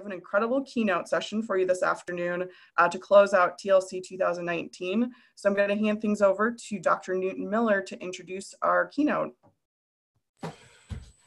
have an incredible keynote session for you this afternoon uh, to close out TLC 2019. So I'm going to hand things over to Dr. Newton Miller to introduce our keynote.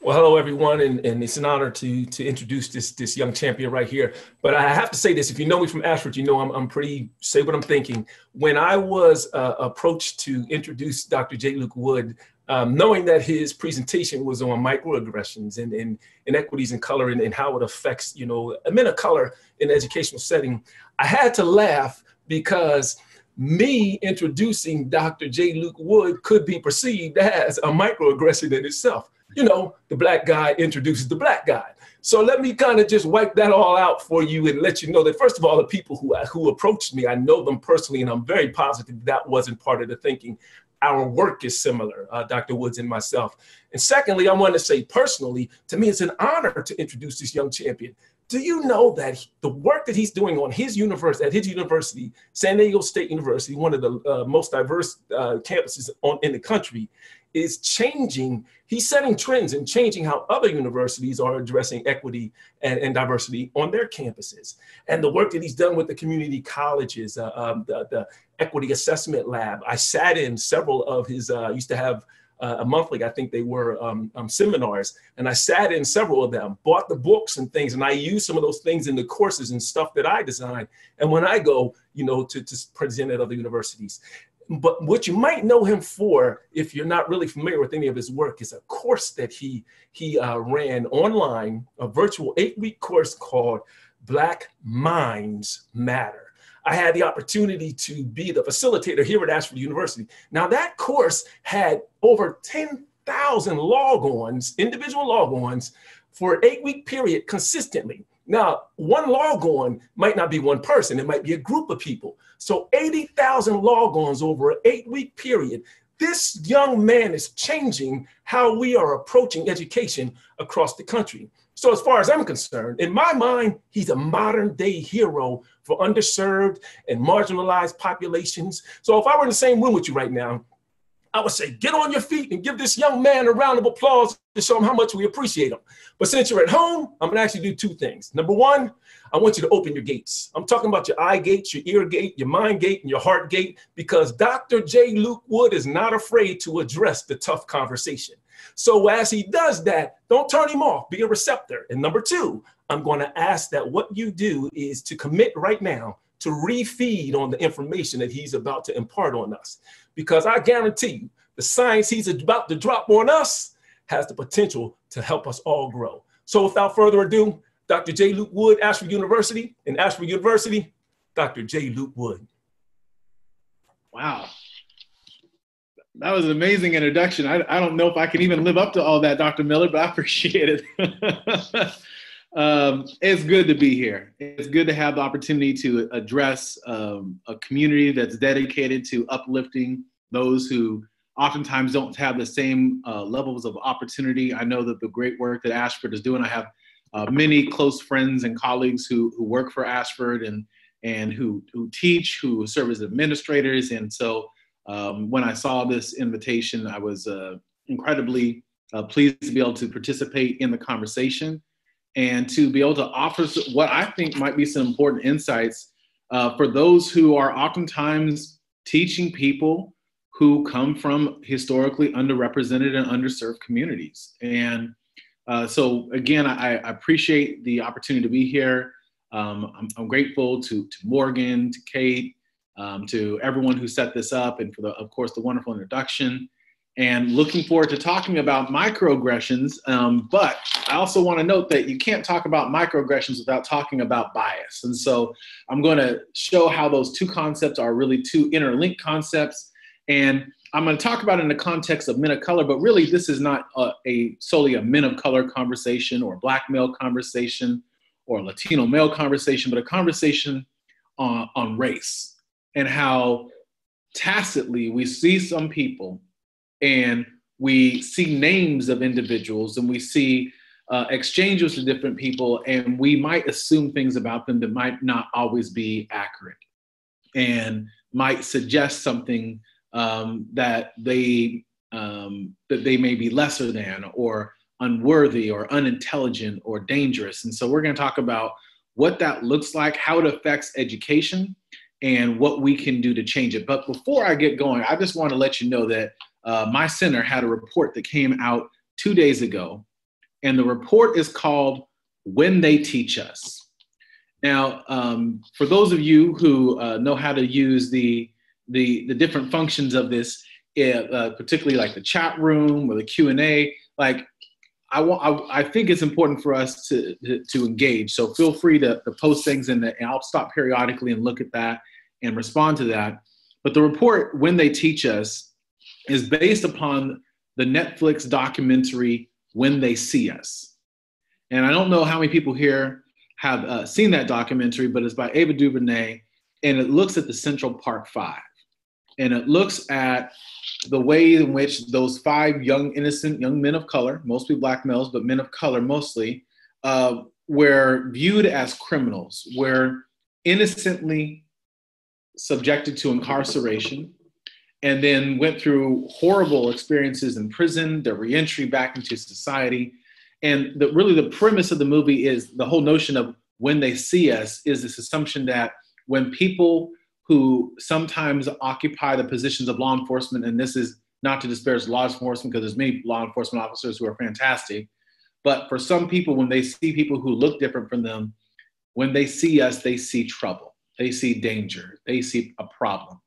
Well, hello everyone, and, and it's an honor to to introduce this this young champion right here. But I have to say this: if you know me from Ashford, you know I'm I'm pretty say what I'm thinking. When I was uh, approached to introduce Dr. J. Luke Wood, um, knowing that his presentation was on microaggressions and, and inequities in color and, and how it affects you know men of color in educational setting, I had to laugh because me introducing Dr. J. Luke Wood could be perceived as a microaggression in itself you know, the black guy introduces the black guy. So let me kind of just wipe that all out for you and let you know that first of all, the people who who approached me, I know them personally, and I'm very positive that wasn't part of the thinking. Our work is similar, uh, Dr. Woods and myself. And secondly, I want to say personally, to me, it's an honor to introduce this young champion. Do you know that he, the work that he's doing on his university, at his university, San Diego State University, one of the uh, most diverse uh, campuses on, in the country, is changing. He's setting trends and changing how other universities are addressing equity and, and diversity on their campuses. And the work that he's done with the community colleges, uh, um, the, the, Equity Assessment Lab. I sat in several of his, uh, used to have uh, a monthly, I think they were um, um, seminars, and I sat in several of them, bought the books and things, and I used some of those things in the courses and stuff that I designed. And when I go, you know, to, to present at other universities, but what you might know him for, if you're not really familiar with any of his work, is a course that he he uh, ran online, a virtual eight-week course called Black Minds Matter. I had the opportunity to be the facilitator here at Ashford University. Now that course had over 10,000 log-ons, individual log-ons, for an eight-week period consistently. Now, one log-on might not be one person, it might be a group of people. So 80,000 log-ons over an eight-week period. This young man is changing how we are approaching education across the country. So as far as I'm concerned, in my mind, he's a modern day hero for underserved and marginalized populations. So if I were in the same room with you right now, I would say, get on your feet and give this young man a round of applause to show him how much we appreciate him. But since you're at home, I'm gonna actually do two things. Number one, I want you to open your gates. I'm talking about your eye gates, your ear gate, your mind gate, and your heart gate, because Dr. J. Luke Wood is not afraid to address the tough conversation. So as he does that, don't turn him off, be a receptor. And number two, I'm gonna ask that what you do is to commit right now to refeed on the information that he's about to impart on us. Because I guarantee you, the science he's about to drop on us has the potential to help us all grow. So without further ado, Dr. J. Luke Wood, Ashford University, and Ashford University, Dr. J. Luke Wood. Wow. That was an amazing introduction. I, I don't know if I can even live up to all that, Dr. Miller, but I appreciate it. Um, it's good to be here. It's good to have the opportunity to address um, a community that's dedicated to uplifting those who oftentimes don't have the same uh, levels of opportunity. I know that the great work that Ashford is doing, I have uh, many close friends and colleagues who, who work for Ashford and, and who, who teach, who serve as administrators. And so um, when I saw this invitation, I was uh, incredibly uh, pleased to be able to participate in the conversation and to be able to offer what I think might be some important insights uh, for those who are oftentimes teaching people who come from historically underrepresented and underserved communities. And uh, so, again, I, I, appreciate the opportunity to be here. Um, I'm, I'm, grateful to, to Morgan, to Kate, um, to everyone who set this up, and for the, of course, the wonderful introduction and looking forward to talking about microaggressions. Um, but I also want to note that you can't talk about microaggressions without talking about bias. And so I'm going to show how those two concepts are really two interlinked concepts. And I'm going to talk about it in the context of men of color, but really this is not a, a solely a men of color conversation or black male conversation or Latino male conversation, but a conversation on, on race and how tacitly we see some people and we see names of individuals and we see uh, exchanges with different people and we might assume things about them that might not always be accurate and might suggest something um, that they um, that they may be lesser than or unworthy or unintelligent or dangerous and so we're going to talk about what that looks like, how it affects education, and what we can do to change it. But before I get going, I just want to let you know that uh, my center had a report that came out two days ago, and the report is called When They Teach Us. Now, um, for those of you who uh, know how to use the, the, the different functions of this, uh, particularly like the chat room or the Q&A, like I, want, I, I, think it's important for us to, to, to engage. So feel free to, to post things in the, and I'll stop periodically and look at that and respond to that. But the report, When They Teach Us, is based upon the Netflix documentary When They See Us. And I don't know how many people here have uh, seen that documentary, but it's by Ava DuVernay, and it looks at the Central Park Five. And it looks at the way in which those five young, innocent young men of color, mostly black males, but men of color mostly, uh, were viewed as criminals, were innocently subjected to incarceration, and then went through horrible experiences in prison, their reentry back into society. And the, really, the premise of the movie is the whole notion of when they see us is this assumption that when people who sometimes occupy the positions of law enforcement, and this is not to disparage law enforcement because there's many law enforcement officers who are fantastic, but for some people, when they see people who look different from them, when they see us, they see trouble, they see danger, they see a problem.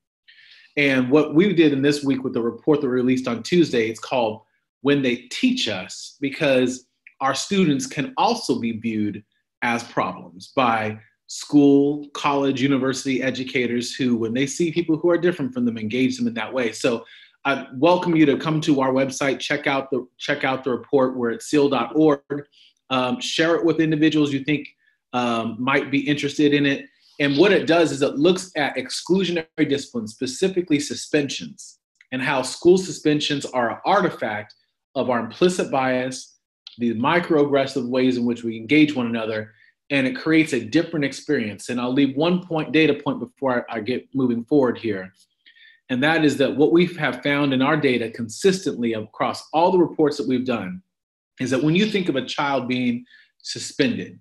And what we did in this week with the report that we released on Tuesday, it's called When They Teach Us, because our students can also be viewed as problems by school, college, university educators who, when they see people who are different from them, engage them in that way. So I welcome you to come to our website, check out the check out the report. We're at seal.org. Um, share it with individuals you think um, might be interested in it. And what it does is it looks at exclusionary disciplines, specifically suspensions, and how school suspensions are an artifact of our implicit bias, the microaggressive ways in which we engage one another, and it creates a different experience. And I'll leave one point, data point before I, I get moving forward here. And that is that what we have found in our data consistently across all the reports that we've done is that when you think of a child being suspended,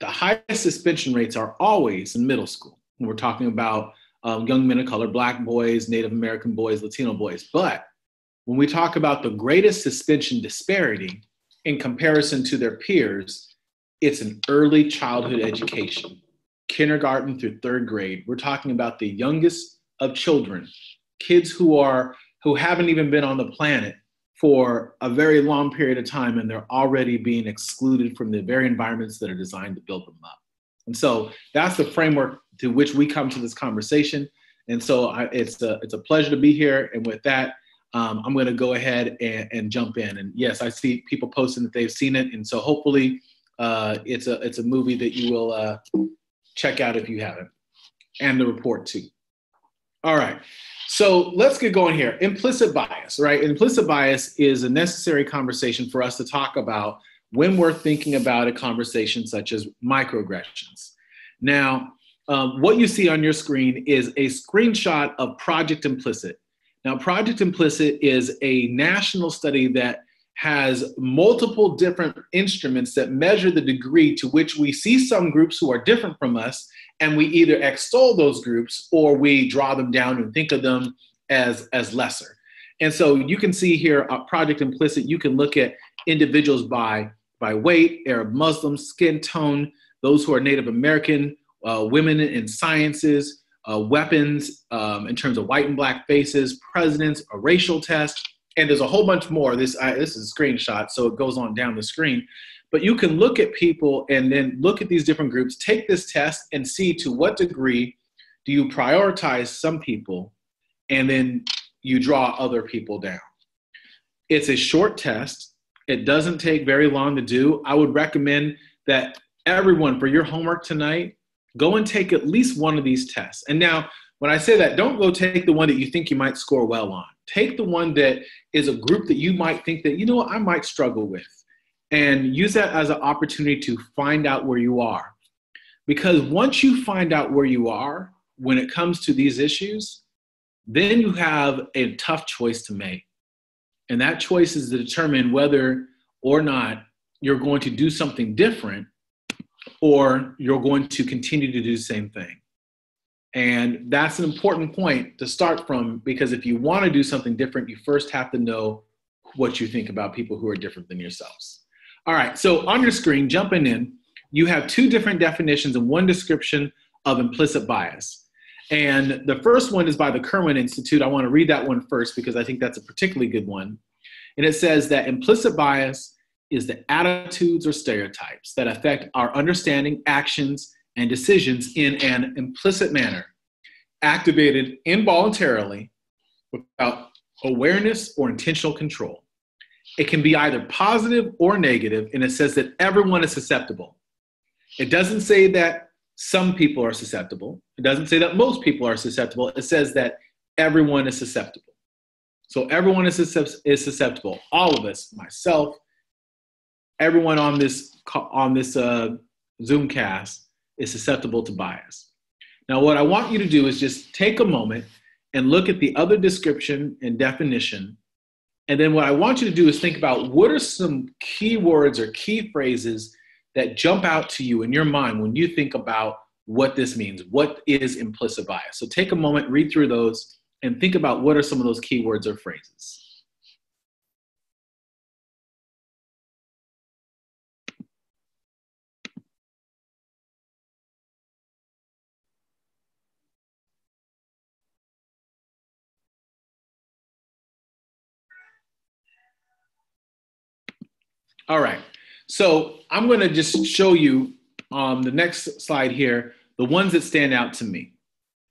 the highest suspension rates are always in middle school. We're talking about um, young men of color, Black boys, Native American boys, Latino boys. But when we talk about the greatest suspension disparity in comparison to their peers, it's an early childhood education, kindergarten through third grade. We're talking about the youngest of children, kids who are who haven't even been on the planet for a very long period of time and they're already being excluded from the very environments that are designed to build them up. And so that's the framework to which we come to this conversation. And so I, it's, a, it's a pleasure to be here. And with that, um, I'm going to go ahead and, and, jump in. And yes, I see people posting that they've seen it. And so hopefully uh, it's, a, it's a movie that you will uh, check out if you haven't, and the report too. All right. So let's get going here. Implicit bias, right? Implicit bias is a necessary conversation for us to talk about when we're thinking about a conversation such as microaggressions. Now, um, what you see on your screen is a screenshot of Project Implicit. Now, Project Implicit is a national study that has multiple different instruments that measure the degree to which we see some groups who are different from us and we either extol those groups or we draw them down and think of them as as lesser. And so you can see here uh, project implicit. You can look at individuals by by weight arab muslim skin tone those who are native american uh, women in sciences uh, weapons um, in terms of white and black faces presidents a racial test and there's a whole bunch more. This I, this is a screenshot so it goes on down the screen but you can look at people and then look at these different groups, take this test and see to what degree do you prioritize some people and then you draw other people down. It's a short test. It doesn't take very long to do. I would recommend that everyone, for your homework tonight, go and take at least one of these tests. And now, when I say that, don't go take the one that you think you might score well on. Take the one that is a group that you might think that, you know what, I might struggle with and use that as an opportunity to find out where you are. Because once you find out where you are when it comes to these issues, then you have a tough choice to make. And that choice is to determine whether or not you're going to do something different or you're going to continue to do the same thing. And that's an important point to start from because if you want to do something different, you first have to know what you think about people who are different than yourselves. All right, so on your screen, jumping in, you have two different definitions and one description of implicit bias. And the first one is by the Kirwan Institute. I want to read that one first because I think that's a particularly good one. And it says that implicit bias is the attitudes or stereotypes that affect our understanding, actions, and decisions in an implicit manner, activated involuntarily without awareness or intentional control. It can be either positive or negative, and it says that everyone is susceptible. It doesn't say that some people are susceptible. It doesn't say that most people are susceptible. It says that everyone is susceptible. So everyone is, susceptible. All of us, myself, everyone on this on this uh, Zoom cast is susceptible to bias. Now, what I want you to do is just take a moment and look at the other description and definition and then what I want you to do is think about what are some keywords or key phrases that jump out to you in your mind when you think about what this means. What is implicit bias? So take a moment, read through those, and think about what are some of those keywords or phrases. All right. So I'm going to just show you um, the next slide here, the ones that stand out to me,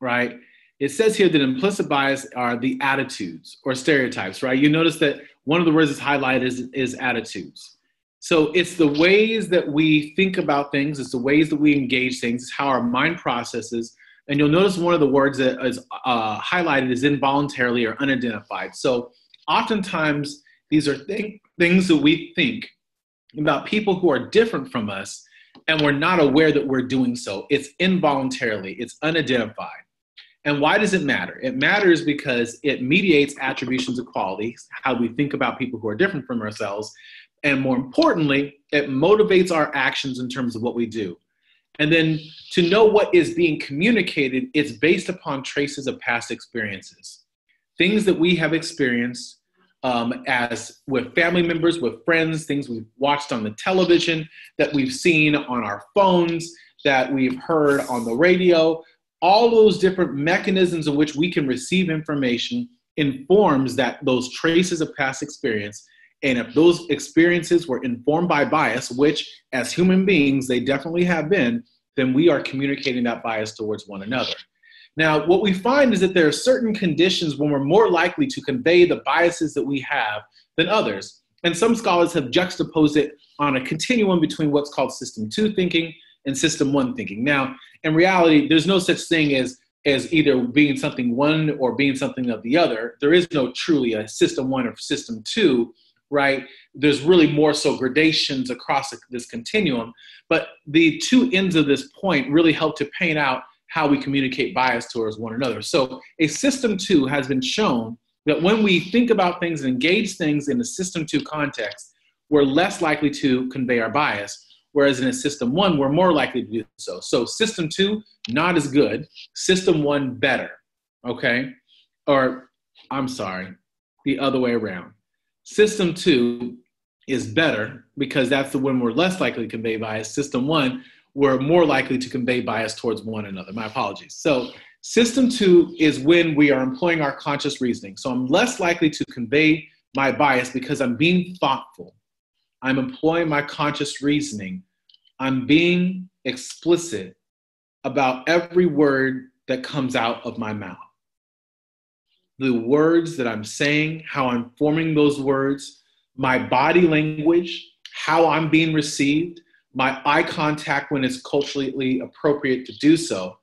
right? It says here that implicit bias are the attitudes or stereotypes, right? You notice that one of the words that's highlighted is, is attitudes. So it's the ways that we think about things, it's the ways that we engage things, it's how our mind processes. And you'll notice one of the words that is uh, highlighted is involuntarily or unidentified. So oftentimes these are th- things that we think about people who are different from us and we're not aware that we're doing so. It's involuntarily, it's unidentified. And why does it matter? It matters because it mediates attributions of quality, how we think about people who are different from ourselves. And more importantly, it motivates our actions in terms of what we do. And then to know what is being communicated, it's based upon traces of past experiences. Things that we have experienced um, as with family members, with friends, things we've watched on the television, that we've seen on our phones, that we've heard on the radio. All those different mechanisms in which we can receive information informs that those traces of past experience. And if those experiences were informed by bias, which as human beings they definitely have been, then we are communicating that bias towards one another. Now, what we find is that there are certain conditions when we're more likely to convey the biases that we have than others. And some scholars have juxtaposed it on a continuum between what's called system two thinking and system one thinking. Now, in reality, there's no such thing as as either being something one or being something of the other. There is no truly a system one or system two, right? There's really more so gradations across this continuum. But the two ends of this point really help to paint out how we communicate bias towards one another. So, a system two has been shown that when we think about things and engage things in a system two context, we're less likely to convey our bias. Whereas in a system one, we're more likely to do so. So, system two, not as good. System one, better. Okay? Or, I'm sorry, the other way around. System two is better because that's the one we're less likely to convey bias. System one, we're more likely to convey bias towards one another. My apologies. So, system two is when we are employing our conscious reasoning. So, I'm less likely to convey my bias because I'm being thoughtful. I'm employing my conscious reasoning. I'm being explicit about every word that comes out of my mouth. The words that I'm saying, how I'm forming those words, my body language, how I'm being received, my eye contact when it's culturally appropriate to do so.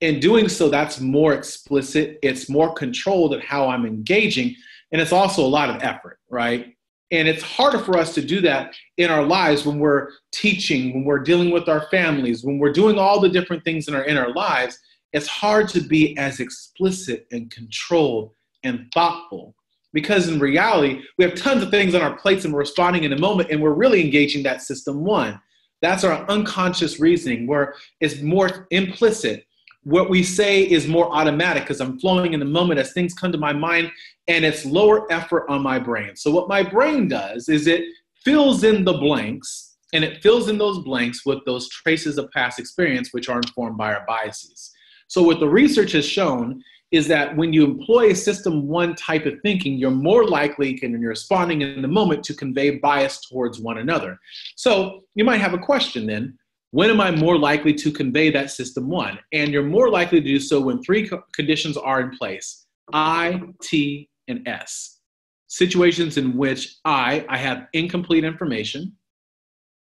In doing so, that's more explicit, it's more controlled at how I'm engaging, and it's also a lot of effort, right? And it's harder for us to do that in our lives when we're teaching, when we're dealing with our families, when we're doing all the different things in our in our lives. It's hard to be as explicit and controlled and thoughtful because in reality, we have tons of things on our plates and we're responding in a moment and we're really engaging that system one. That's our unconscious reasoning, where it's more implicit. What we say is more automatic because I'm flowing in the moment as things come to my mind, and it's lower effort on my brain. So, what my brain does is it fills in the blanks, and it fills in those blanks with those traces of past experience, which are informed by our biases. So, what the research has shown is that when you employ a system one type of thinking, you're more likely, and you're responding in the moment, to convey bias towards one another. So you might have a question then when am I more likely to convey that system one? And you're more likely to do so when three co- conditions are in place I, T, and S. Situations in which I, I have incomplete information.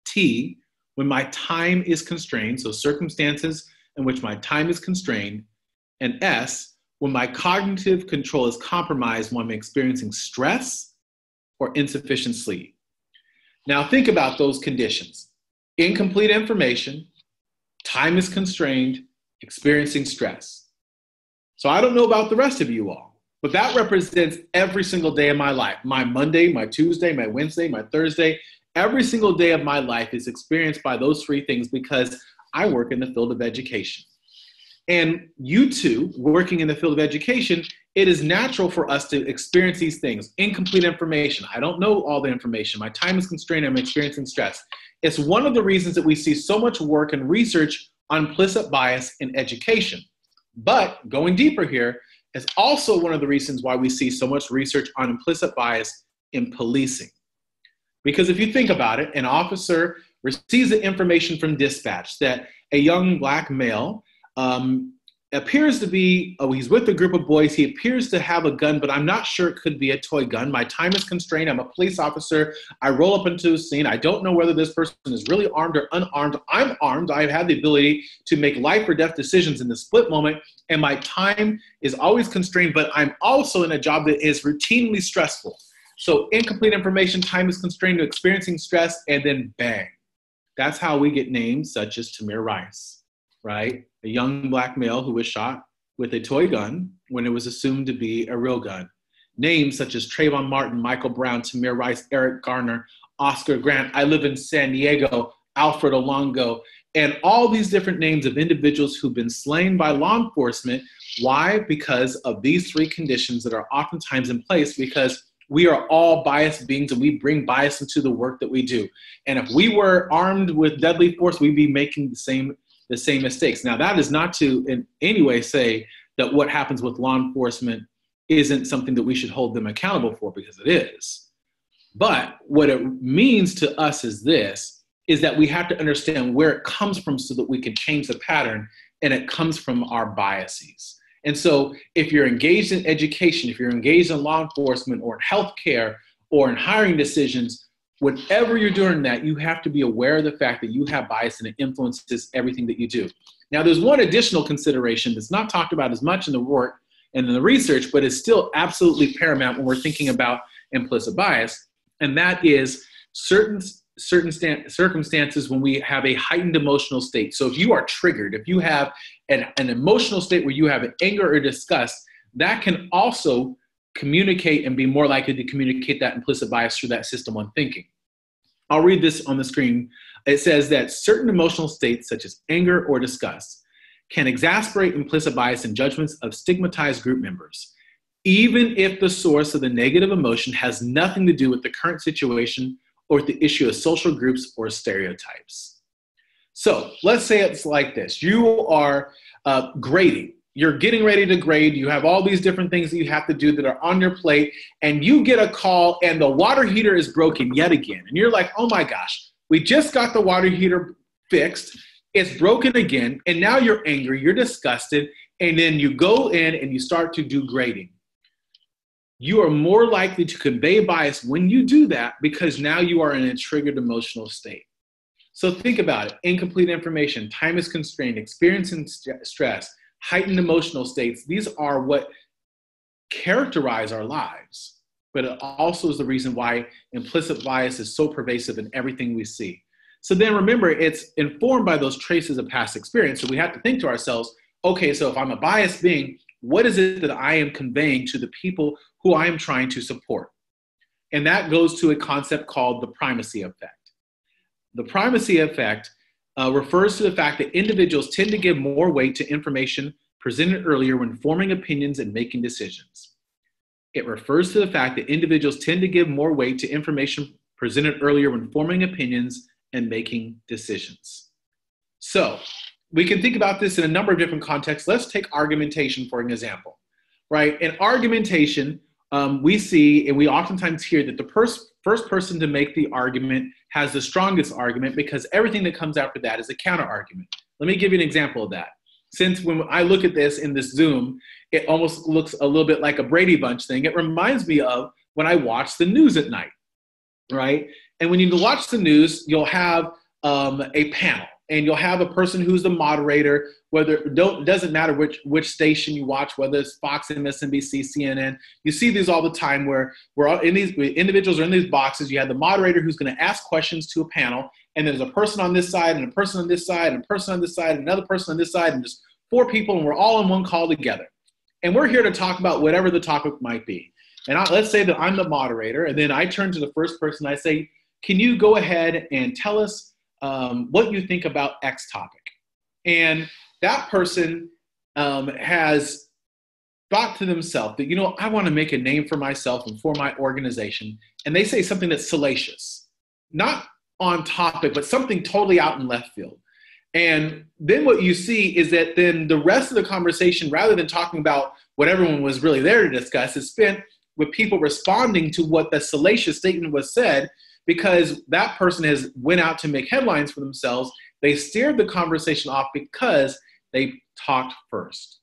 T, when my time is constrained, so circumstances in which my time is constrained. And S, when my cognitive control is compromised when I'm experiencing stress or insufficient sleep. Now, think about those conditions incomplete information, time is constrained, experiencing stress. So, I don't know about the rest of you all, but that represents every single day of my life my Monday, my Tuesday, my Wednesday, my Thursday. Every single day of my life is experienced by those three things because I work in the field of education. And you two, working in the field of education, it is natural for us to experience these things incomplete information. I don't know all the information. My time is constrained. I'm experiencing stress. It's one of the reasons that we see so much work and research on implicit bias in education. But going deeper here is also one of the reasons why we see so much research on implicit bias in policing. Because if you think about it, an officer receives the information from dispatch that a young black male um, appears to be, oh, he's with a group of boys. He appears to have a gun, but I'm not sure it could be a toy gun. My time is constrained. I'm a police officer. I roll up into a scene. I don't know whether this person is really armed or unarmed. I'm armed. I have the ability to make life or death decisions in the split moment, and my time is always constrained, but I'm also in a job that is routinely stressful. So, incomplete information, time is constrained to experiencing stress, and then bang. That's how we get names such as Tamir Rice right? A young black male who was shot with a toy gun when it was assumed to be a real gun. Names such as Trayvon Martin, Michael Brown, Tamir Rice, Eric Garner, Oscar Grant, I live in San Diego, Alfred Olango, and all these different names of individuals who've been slain by law enforcement. Why? Because of these three conditions that are oftentimes in place because we are all biased beings and we bring bias into the work that we do. And if we were armed with deadly force, we'd be making the same the same mistakes. Now, that is not to in any way say that what happens with law enforcement isn't something that we should hold them accountable for because it is. But what it means to us is this is that we have to understand where it comes from so that we can change the pattern and it comes from our biases. And so if you're engaged in education, if you're engaged in law enforcement or in healthcare or in hiring decisions, whatever you're doing that, you have to be aware of the fact that you have bias and it influences everything that you do. Now, there's one additional consideration that's not talked about as much in the work and in the research, but is still absolutely paramount when we're thinking about implicit bias, and that is certain certain st- circumstances when we have a heightened emotional state. So if you are triggered, if you have an, an emotional state where you have anger or disgust, that can also communicate and be more likely to communicate that implicit bias through that system one thinking. I'll read this on the screen. It says that certain emotional states, such as anger or disgust, can exasperate implicit bias in judgments of stigmatized group members, even if the source of the negative emotion has nothing to do with the current situation or with the issue of social groups or stereotypes. So let's say it's like this you are uh, grading you're getting ready to grade, you have all these different things that you have to do that are on your plate, and you get a call and the water heater is broken yet again. And you're like, oh my gosh, we just got the water heater fixed, it's broken again, and now you're angry, you're disgusted, and then you go in and you start to do grading. You are more likely to convey bias when you do that because now you are in a triggered emotional state. So think about it incomplete information, time is constrained, experiencing st- stress heightened emotional states, these are what characterize our lives. But it also is the reason why implicit bias is so pervasive in everything we see. So then remember, it's informed by those traces of past experience. So we have to think to ourselves, okay, so if I'm a biased being, what is it that I am conveying to the people who I am trying to support? And that goes to a concept called the primacy effect. the primacy effect uh, refers to the fact that individuals tend to give more weight to information presented earlier when forming opinions and making decisions. It refers to the fact that individuals tend to give more weight to information presented earlier when forming opinions and making decisions. So, we can think about this in a number of different contexts. Let's take argumentation for an example, right? In argumentation, um, we see and we oftentimes hear that the pers- first person to make the argument has the strongest argument because everything that comes after that is a counter argument. Let me give you an example of that. Since when I look at this in this Zoom, it almost looks a little bit like a Brady Bunch thing. It reminds me of when I watch the news at night, right? And when you watch the news, you'll have um, a panel and you'll have a person who's the moderator whether don't doesn't matter which which station you watch whether it's fox and msnbc cnn you see these all the time where we're all in these individuals are in these boxes you have the moderator who's going to ask questions to a panel and there's a person on this side and a person on this side and a person on this side and another person on this side and just four people and we're all in one call together. And we're here to talk about whatever the topic might be. And I, let's say that i'm the moderator and then i turn to the first person i say can you go ahead and tell us um, what you think about X topic. And that person um, has thought to themselves that, you know, I want to make a name for myself and for my organization. And they say something that's salacious, not on topic, but something totally out in left field. And then what you see is that then the rest of the conversation, rather than talking about what everyone was really there to discuss, is spent with people responding to what the salacious statement was said because that person has went out to make headlines for themselves. They steered the conversation off because they talked first.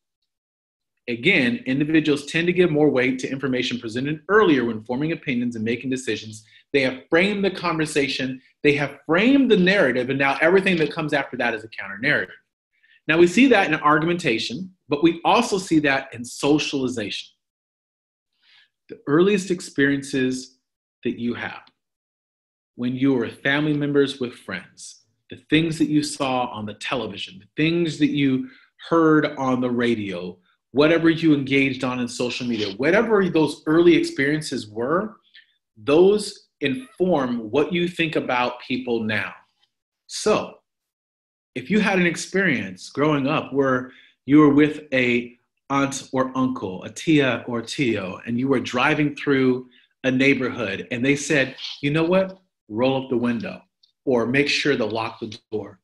Again, individuals tend to give more weight to information presented earlier when forming opinions and making decisions. They have framed the conversation, they have framed the narrative, and now everything that comes after that is a counter narrative. Now, we see that in argumentation, but we also see that in socialization. The earliest experiences that you have when you were family members, with friends, the things that you saw on the television, the things that you heard on the radio, whatever you engaged on in social media, whatever those early experiences were, those inform what you think about people now. So, if you had an experience growing up where you were with a aunt or uncle, a tia or tio, and you were driving through a neighborhood and they said, you know what? Roll up the window or make sure to lock the door.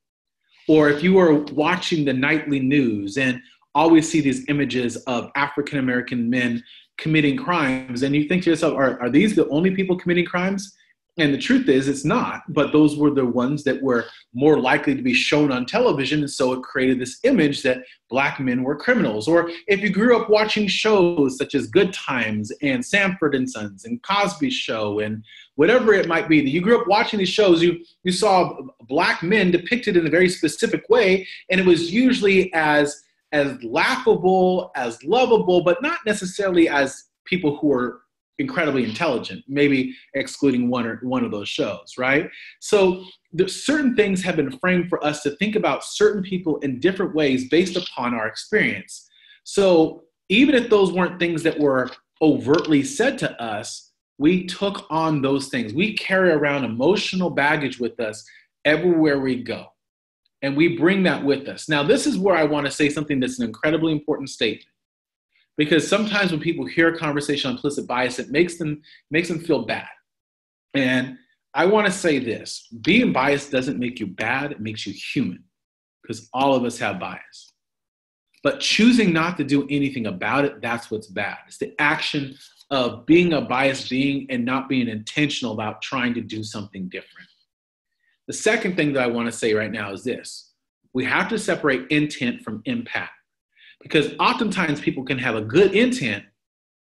Or if you are watching the nightly news and always see these images of African American men committing crimes, and you think to yourself, are, are these the only people committing crimes? And the truth is, it's not, but those were the ones that were more likely to be shown on television. And so it created this image that black men were criminals. Or if you grew up watching shows such as Good Times and Sanford and Sons and Cosby Show and whatever it might be, that you grew up watching these shows, you, you saw black men depicted in a very specific way. And it was usually as, as laughable, as lovable, but not necessarily as people who were incredibly intelligent, maybe excluding one or one of those shows, right? So certain things have been framed for us to think about certain people in different ways based upon our experience. So even if those weren't things that were overtly said to us, we took on those things. We carry around emotional baggage with us everywhere we go. And we bring that with us. Now, this is where I want to say something that's an incredibly important statement because sometimes when people hear a conversation on implicit bias, it makes them makes them feel bad. And I want to say this: being biased doesn't make you bad; it makes you human, because all of us have bias. But choosing not to do anything about it—that's what's bad. It's the action of being a biased being and not being intentional about trying to do something different. The second thing that I want to say right now is this: we have to separate intent from impact because oftentimes people can have a good intent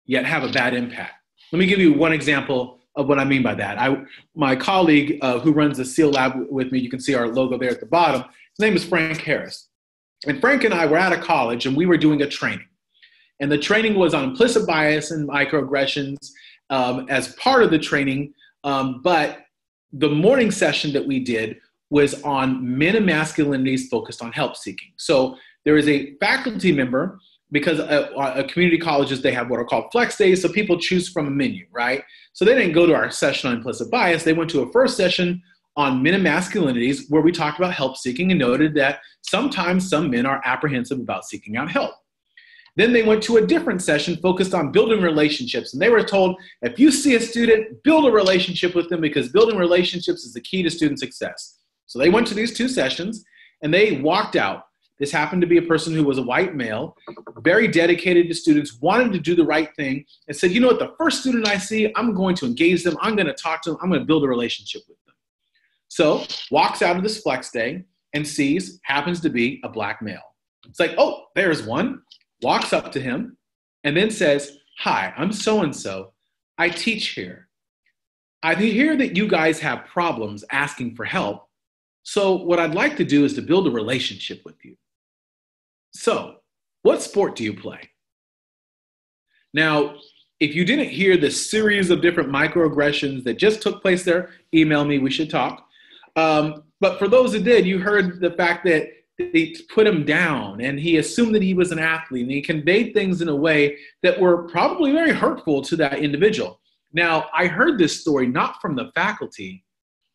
yet have a bad impact. Let me give you one example of what I mean by that. I, my colleague uh, who runs the SEAL lab with me, you can see our logo there at the bottom. His name is Frank Harris. And Frank and I were out of college and we were doing a training. And the training was on implicit bias and microaggressions um, as part of the training. Um, but the morning session that we did was on men and masculinities focused on help seeking. So there is a faculty member because a, a community colleges they have what are called flex days so people choose from a menu right so they didn't go to our session on implicit bias they went to a first session on men and masculinities, where we talked about help seeking and noted that sometimes some men are apprehensive about seeking out help. Then they went to a different session focused on building relationships. And they were told if you see a student, build a relationship with them because building relationships is the key to student success. So they went to these two sessions and they walked out. This happened to be a person who was a white male, very dedicated to students, wanted to do the right thing, and said, you know what, the first student I see, I'm going to engage them, I'm going to talk to them, I'm going to build a relationship with them. So walks out of this flex day and sees, happens to be a black male. It's like, oh, there's one walks up to him, and then says, Hi, I'm so and so. I teach here. I hear that you guys have problems asking for help. So, what I'd like to do is to build a relationship with you. So, what sport do you play? Now, if you didn't hear the series of different microaggressions that just took place there, email me, we should talk. Um, but for those that did, you heard the fact that they put him down and he assumed that he was an athlete and he conveyed things in a way that were probably very hurtful to that individual. Now, I heard this story not from the faculty,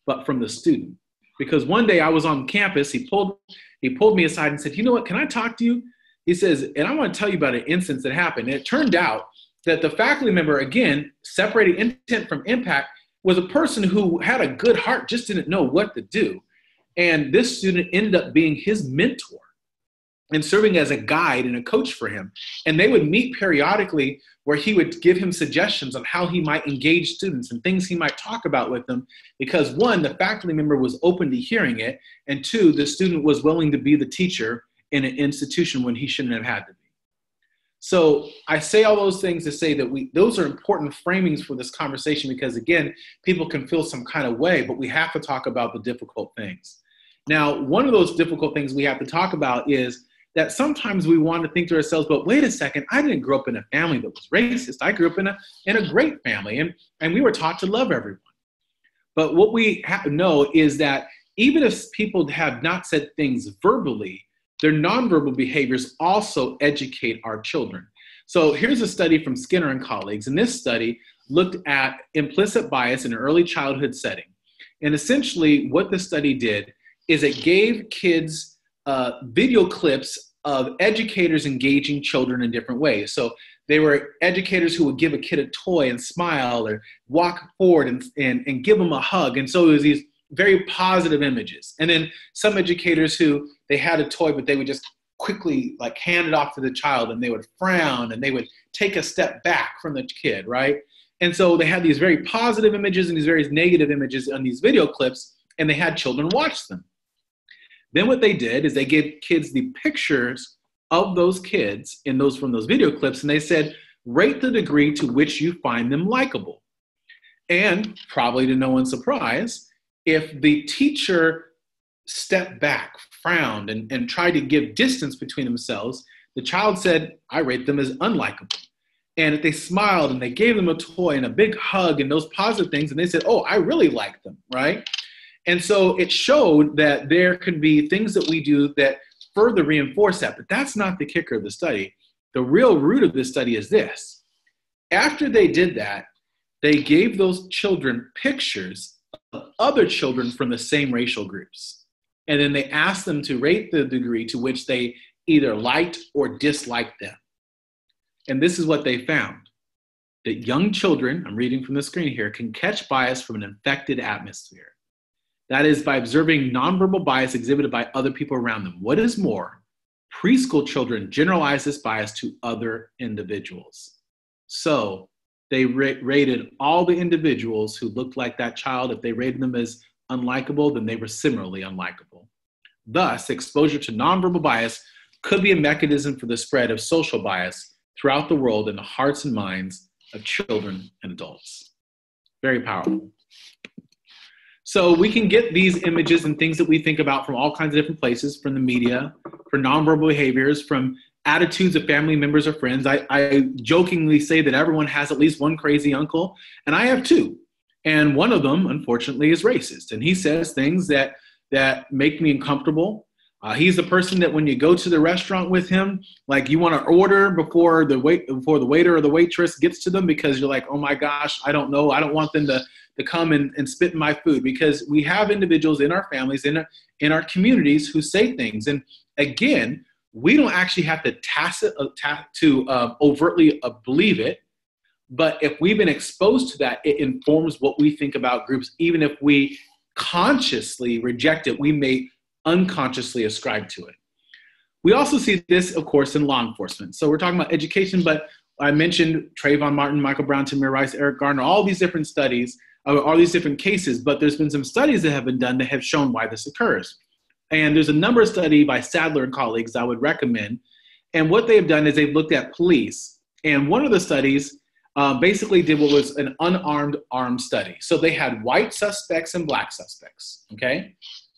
but from the student. Because one day I was on campus, he pulled he pulled me aside and said, "You know what? Can I talk to you?" He says, "And I want to tell you about an instance that happened." And it turned out that the faculty member, again, separating intent from impact, was a person who had a good heart, just didn't know what to do. And this student ended up being his mentor and serving as a guide and a coach for him. And they would meet periodically where he would give him suggestions on how he might engage students and things he might talk about with them. Because one, the faculty member was open to hearing it, and two, the student was willing to be the teacher in an institution when he shouldn't have had to be. So I say all those things to say that we those are important framings for this conversation because again, people can feel some kind of way, but we have to talk about the difficult things. Now, one of those difficult things we have to talk about is that sometimes we want to think to ourselves, but wait a second, I didn't grow up in a family that was racist. I grew up in a, in a great family, and, and we were taught to love everyone. But what we to know is that even if people have not said things verbally, their nonverbal behaviors also educate our children. So here's a study from Skinner and colleagues, and this study looked at implicit bias in an early childhood setting. And essentially, what the study did is it gave kids uh, video clips of educators engaging children in different ways. So they were educators who would give a kid a toy and smile or walk forward and, and, and give them a hug. And so it was these very positive images. And then some educators who they had a toy, but they would just quickly like hand it off to the child and they would frown and they would take a step back from the kid, right? And so they had these very positive images and these very negative images on these video clips, and they had children watch them. Then what they did is they gave kids the pictures of those kids in those from those video clips, and they said, rate the degree to which you find them likable. And probably to no one's surprise, if the teacher stepped back, frowned, and, and tried to give distance between themselves, the child said, I rate them as unlikable. And if they smiled and they gave them a toy and a big hug and those positive things, and they said, Oh, I really like them, right? And so it showed that there can be things that we do that further reinforce that. But that's not the kicker of the study. The real root of this study is this. After they did that, they gave those children pictures of other children from the same racial groups. And then they asked them to rate the degree to which they either liked or disliked them. And this is what they found that young children, I'm reading from the screen here, can catch bias from an infected atmosphere. That is by observing nonverbal bias exhibited by other people around them. What is more, preschool children generalize this bias to other individuals. So they ra- rated all the individuals who looked like that child. If they rated them as unlikable, then they were similarly unlikable. Thus, exposure to nonverbal bias could be a mechanism for the spread of social bias throughout the world in the hearts and minds of children and adults. Very powerful. So we can get these images and things that we think about from all kinds of different places, from the media, from nonverbal behaviors, from attitudes of family members or friends. I, I jokingly say that everyone has at least one crazy uncle, and I have two. And one of them, unfortunately, is racist. And he says things that that make me uncomfortable. Uh, he's the person that when you go to the restaurant with him, like you want to order before the wait before the waiter or the waitress gets to them because you're like, oh my gosh, I don't know, I don't want them to to come and, and spit in my food because we have individuals in our families, in our, in our communities who say things. And again, we don't actually have to tacit, uh, to uh, overtly uh, believe it. But if we've been exposed to that, it informs what we think about groups. Even if we consciously reject it, we may unconsciously ascribe to it. We also see this, of course, in law enforcement. So we're talking about education, but I mentioned Trayvon Martin, Michael Brown, Tamir Rice, Eric Garner, all these different studies, uh, all these different cases, but there's been some studies that have been done that have shown why this occurs. And there's a number of studies by Sadler and colleagues I would recommend. And what they've done is they've looked at police. And one of the studies uh, basically did what was an unarmed armed study. So they had white suspects and black suspects. Okay.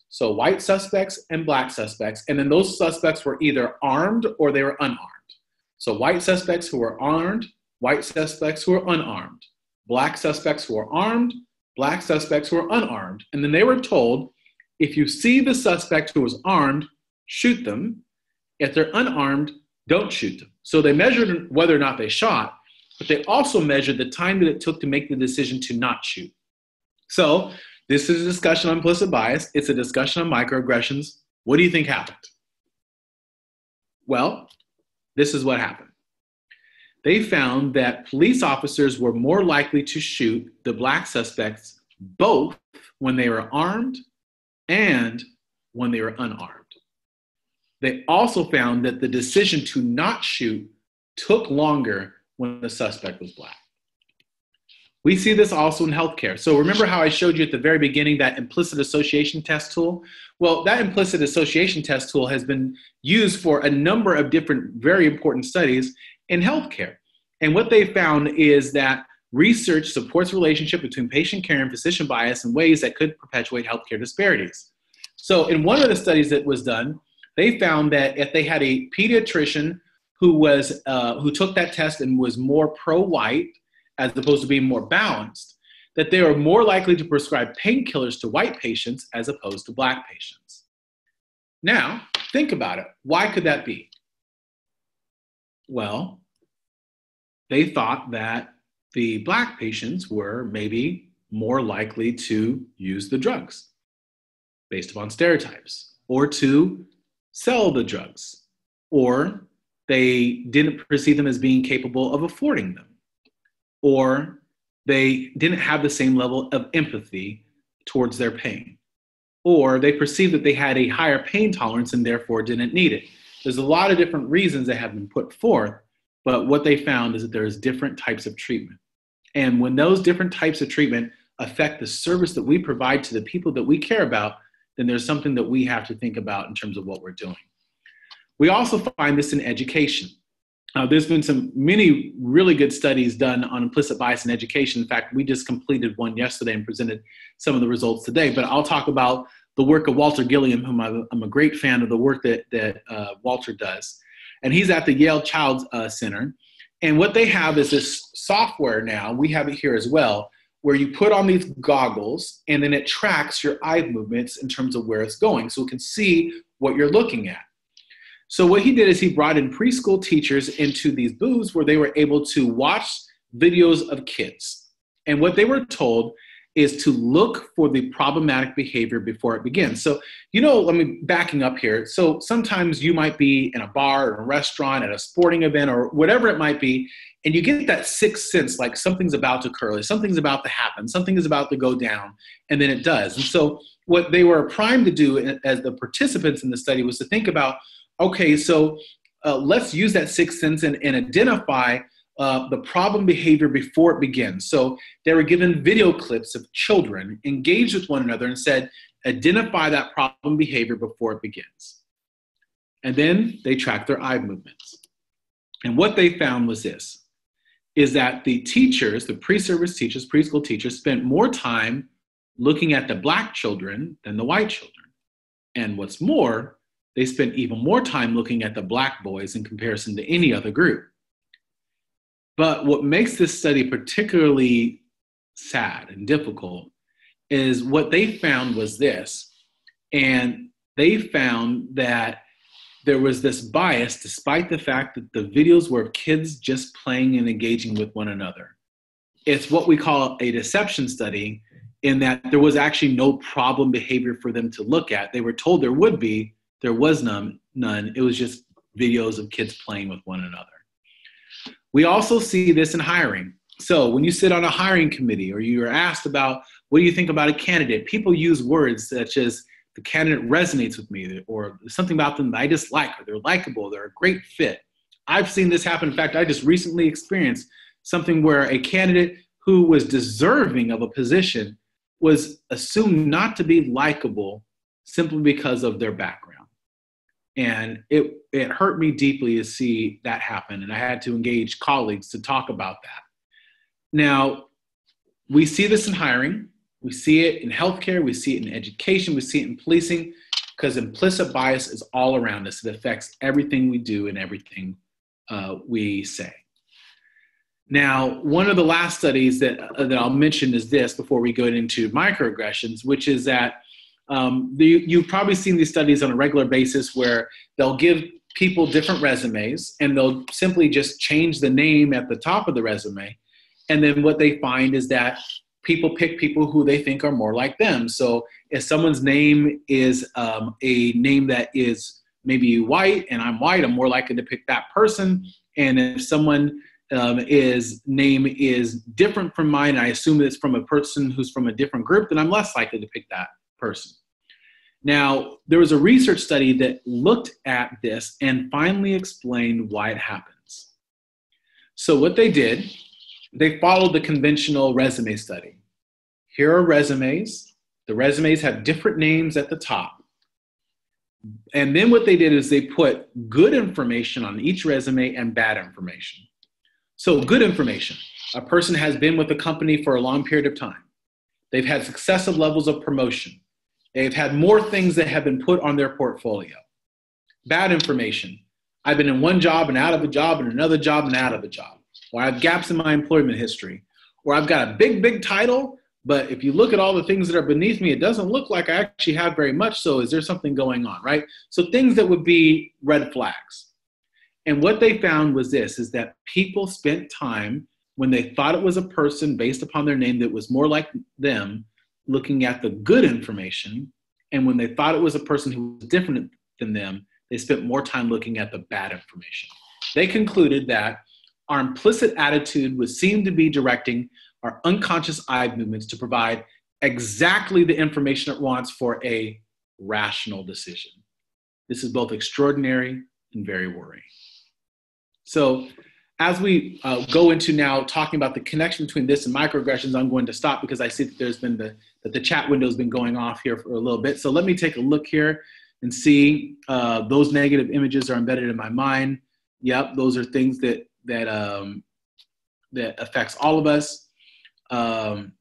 So white suspects and black suspects. And then those suspects were either armed or they were unarmed. So white suspects who were armed, white suspects who were unarmed, black suspects who were armed, black suspects who were unarmed. And then they were told if you see the suspect who was armed, shoot them. If they're unarmed, don't shoot them. So they measured whether or not they shot, but they also measured the time that it took to make the decision to not shoot. So this is a discussion on implicit bias. It's a discussion on microaggressions. What do you think happened? Well, this is what happened. They found that police officers were more likely to shoot the black suspects both when they were armed and when they were unarmed. They also found that the decision to not shoot took longer when the suspect was black. We see this also in healthcare. So remember how I showed you at the very beginning that implicit association test tool? Well, that implicit association test tool has been used for a number of different very important studies in healthcare. And what they found is that research supports relationship between patient care and physician bias in ways that could perpetuate healthcare disparities. So, in one of the studies that was done, they found that if they had a pediatrician who was uh, who took that test and was more pro-white as opposed to being more balanced, that they were more likely to prescribe painkillers to white patients as opposed to black patients. Now, think about it. Why could that be? Well, they thought that the black patients were maybe more likely to use the drugs based upon stereotypes or to sell the drugs or they didn't perceive them as being capable of affording them or they didn't have the same level of empathy towards their pain or they perceived that they had a higher pain tolerance and therefore didn't need it there's a lot of different reasons that have been put forth but what they found is that there's different types of treatment and when those different types of treatment affect the service that we provide to the people that we care about, then there's something that we have to think about in terms of what we're doing. We also find this in education. Uh, there's been some many really good studies done on implicit bias in education. In fact, we just completed one yesterday and presented some of the results today. But I'll talk about the work of Walter Gilliam, whom I'm a great fan of the work that, that uh, Walter does. And he's at the Yale Child uh, Center. And what they have is this software now, we have it here as well, where you put on these goggles and then it tracks your eye movements in terms of where it's going. So it can see what you're looking at. So what he did is he brought in preschool teachers into these booths where they were able to watch videos of kids. And what they were told is to look for the problematic behavior before it begins. So, you know, let me backing up here. So sometimes you might be in a bar or a restaurant at a sporting event or whatever it might be, and you get that sixth sense like something's about to occur, something's about to happen, something is about to go down, and then it does. And so what they were primed to do as the participants in the study was to think about, okay, so uh, let's use that sixth sense and, and identify uh, the problem behavior before it begins. So they were given video clips of children engaged with one another and said, identify that problem behavior before it begins. And then they tracked their eye movements. And what they found was this is that the teachers, the pre-service teachers, preschool teachers, spent more time looking at the black children than the white children. And what's more, they spent even more time looking at the black boys in comparison to any other group. But what makes this study particularly sad and difficult is what they found was this. And they found that there was this bias, despite the fact that the videos were of kids just playing and engaging with one another. It's what we call a deception study in that there was actually no problem behavior for them to look at. They were told there would be, there was none. None. It was just videos of kids playing with one another. We also see this in hiring. So when you sit on a hiring committee or you are asked about what do you think about a candidate, people use words such as the candidate resonates with me or something about them that I dislike or they're likable, they're a great fit. I've seen this happen. In fact, I just recently experienced something where a candidate who was deserving of a position was assumed not to be likable simply because of their background. And it, it hurt me deeply to see that happen. And I had to engage colleagues to talk about that. Now, we see this in hiring, we see it in healthcare, we see it in education, we see it in policing, because implicit bias is all around us. It affects everything we do and everything uh, we say. Now, one of the last studies that, uh, that I'll mention is this before we go into microaggressions, which is that um, the, you've probably seen these studies on a regular basis where they'll give people different resumes and they'll simply just change the name at the top of the resume. And then what they find is that people pick people who they think are more like them. So if someone's name is um, a name that is maybe white and I'm white, I'm more likely to pick that person. And if someone um, is name is different from mine, I assume it's from a person who's from a different group, then I'm less likely to pick that person. Now, there was a research study that looked at this and finally explained why it happens. So, what they did, they followed the conventional resume study. Here are resumes. The resumes have different names at the top. And then what they did is they put good information on each resume and bad information. So, good information a person has been with the company for a long period of time, they've had successive levels of promotion, they've had more things that have been put on their portfolio. Bad information I've been in one job and out of a job and another job and out of a job, or I have gaps in my employment history, or I've got a big, big title. But if you look at all the things that are beneath me, it doesn't look like I actually have very much. So, is there something going on, right? So, things that would be red flags. And what they found was this is that people spent time when they thought it was a person based upon their name that was more like them, looking at the good information. And when they thought it was a person who was different than them, they spent more time looking at the bad information. They concluded that our implicit attitude would seem to be directing our unconscious eye movements to provide exactly the information it wants for a rational decision. This is both extraordinary and very worrying. So as we uh, go into now talking about the connection between this and microaggressions, I'm going to stop because I see that there's been the that the chat window has been going off here for a little bit. So let me take a look here and see uh, those negative images are embedded in my mind. Yep, those are things that that um, that affects all of us. Um,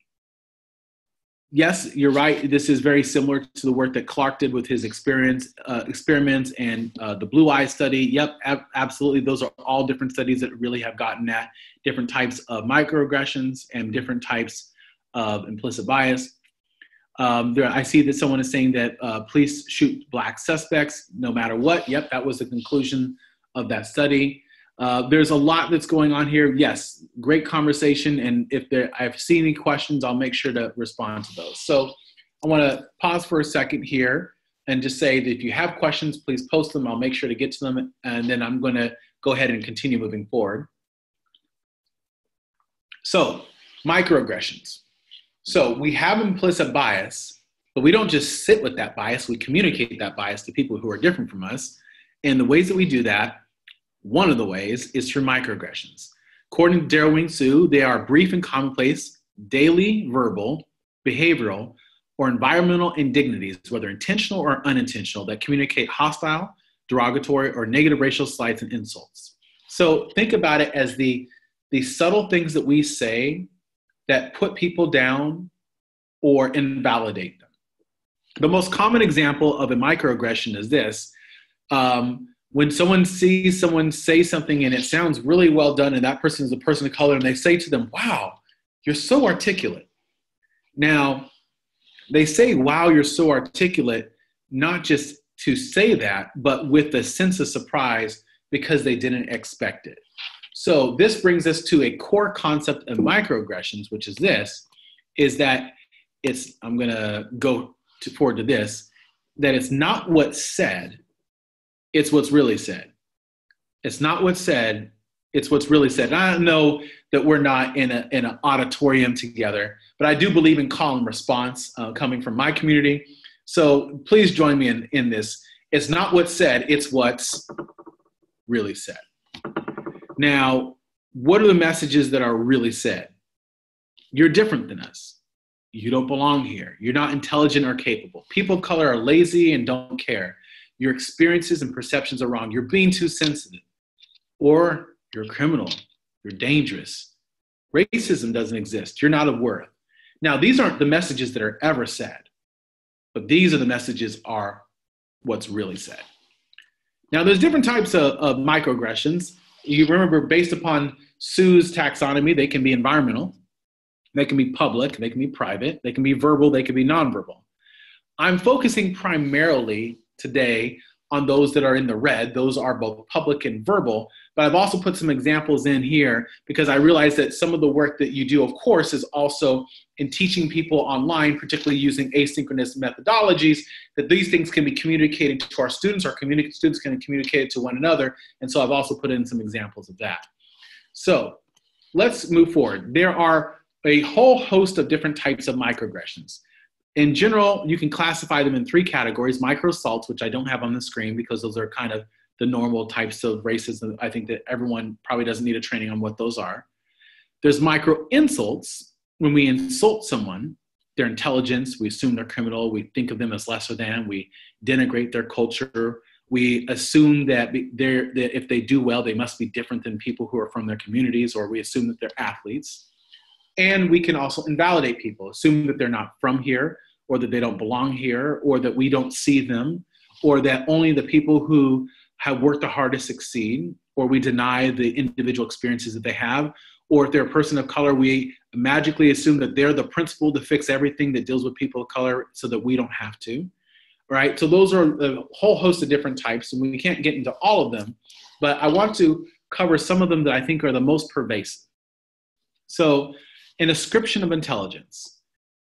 yes, you're right. This is very similar to the work that Clark did with his experience uh, experiments and uh, the Blue Eye study. Yep, ab- absolutely. Those are all different studies that really have gotten at different types of microaggressions and different types of implicit bias. Um, there, I see that someone is saying that uh, police shoot black suspects no matter what. Yep, that was the conclusion of that study. Uh, there's a lot that's going on here. Yes, great conversation. And if there, I've seen any questions, I'll make sure to respond to those. So I want to pause for a second here and just say that if you have questions, please post them. I'll make sure to get to them. And then I'm going to go ahead and continue moving forward. So, microaggressions. So, we have implicit bias, but we don't just sit with that bias, we communicate that bias to people who are different from us. And the ways that we do that one of the ways is through microaggressions. According to Derald Wing Sue, they are brief and commonplace, daily, verbal, behavioral, or environmental indignities, whether intentional or unintentional, that communicate hostile, derogatory, or negative racial slights and insults. So think about it as the, the subtle things that we say that put people down or invalidate them. The most common example of a microaggression is this. Um, when someone sees someone say something and it sounds really well done and that person is a person of color and they say to them wow you're so articulate now they say wow you're so articulate not just to say that but with a sense of surprise because they didn't expect it so this brings us to a core concept of microaggressions which is this is that it's I'm gonna go to, forward to this that it's not what's said, it's what's really said. It's not what's said, it's what's really said. And I know that we're not in a in an auditorium together, but I do believe in call and response uh, coming from my community. So please join me in, in this. It's not what's said, it's what's really said. Now, what are the messages that are really said? You're different than us. You don't belong here. You're not intelligent or capable. People of color are lazy and don't care. Your experiences and perceptions are wrong. You're being too sensitive. Or you're a criminal. You're dangerous. Racism doesn't exist. You're not of worth. Now, these aren't the messages that are ever said, but these are the messages are what's really said. Now, there's different types of, of microaggressions. You remember, based upon Sue's taxonomy, they can be environmental, they can be public, they can be private, they can be verbal, they can be nonverbal. I'm focusing primarily today on those that are in the red. Those are both public and verbal, but I've also put some examples in here because I realize that some of the work that you do, of course, is also in teaching people online, particularly using asynchronous methodologies, that these things can be communicated to our students, our communi- students can communicate to one another. And so I've also put in some examples of that. So let's move forward. There are a whole host of different types of microaggressions. In general, you can classify them in three categories micro assaults, which I don't have on the screen because those are kind of the normal types of racism. I think that everyone probably doesn't need a training on what those are. There's micro insults when we insult someone, their intelligence, we assume they're criminal, we think of them as lesser than, we denigrate their culture, we assume that they're that if they do well, they must be different than people who are from their communities, or we assume that they're athletes. And we can also invalidate people, assume that they're not from here, or that they don't belong here, or that we don't see them, or that only the people who have worked the hardest to succeed, or we deny the individual experiences that they have, or if they're a person of color, we magically assume that they're the principal to fix everything that deals with people of color so that we don't have to. Right? So those are a whole host of different types, and we can't get into all of them, but I want to cover some of them that I think are the most pervasive. So, an ascription of intelligence.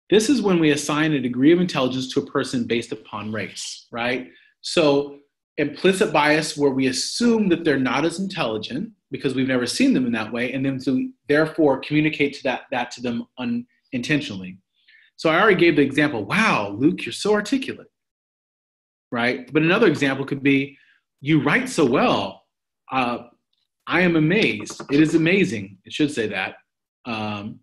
This is when we assign a degree of intelligence to a person based upon race, right? So, implicit bias where we assume that they're not as intelligent because we've never seen them in that way and then to therefore communicate to that, that to them unintentionally. So i already gave the example wow luke you're so articulate right? But another example could be you write so well. Uh, i am amazed. It is amazing. It should say that. Um,